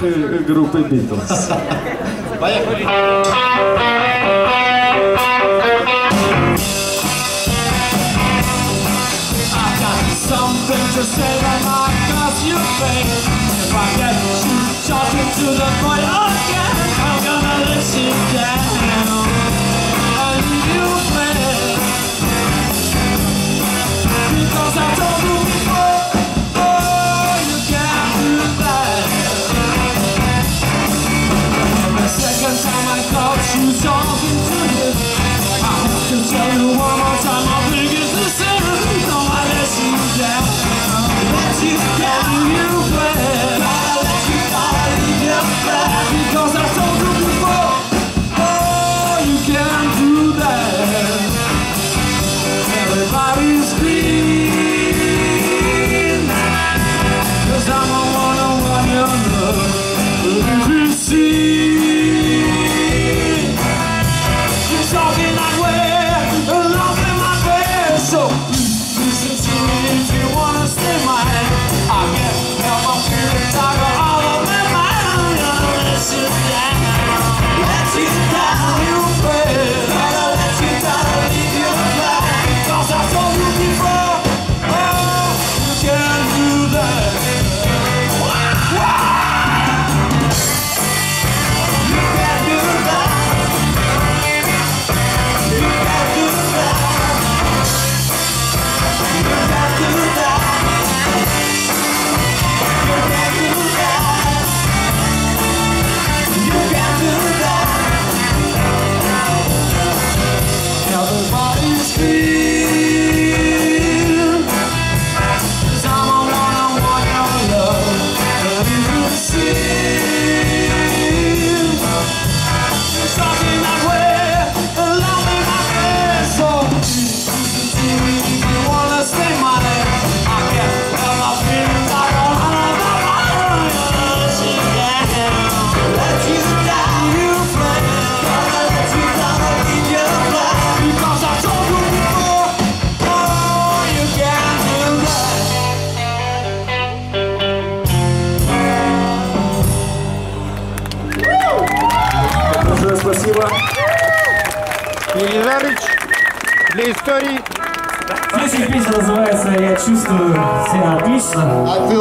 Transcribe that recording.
группы Битлз. Поехали! Something to say that might cause you pain If I get you talking the oh! Елизарыч, для истории. Следующая песня называется «Я чувствую себя отлично». А ты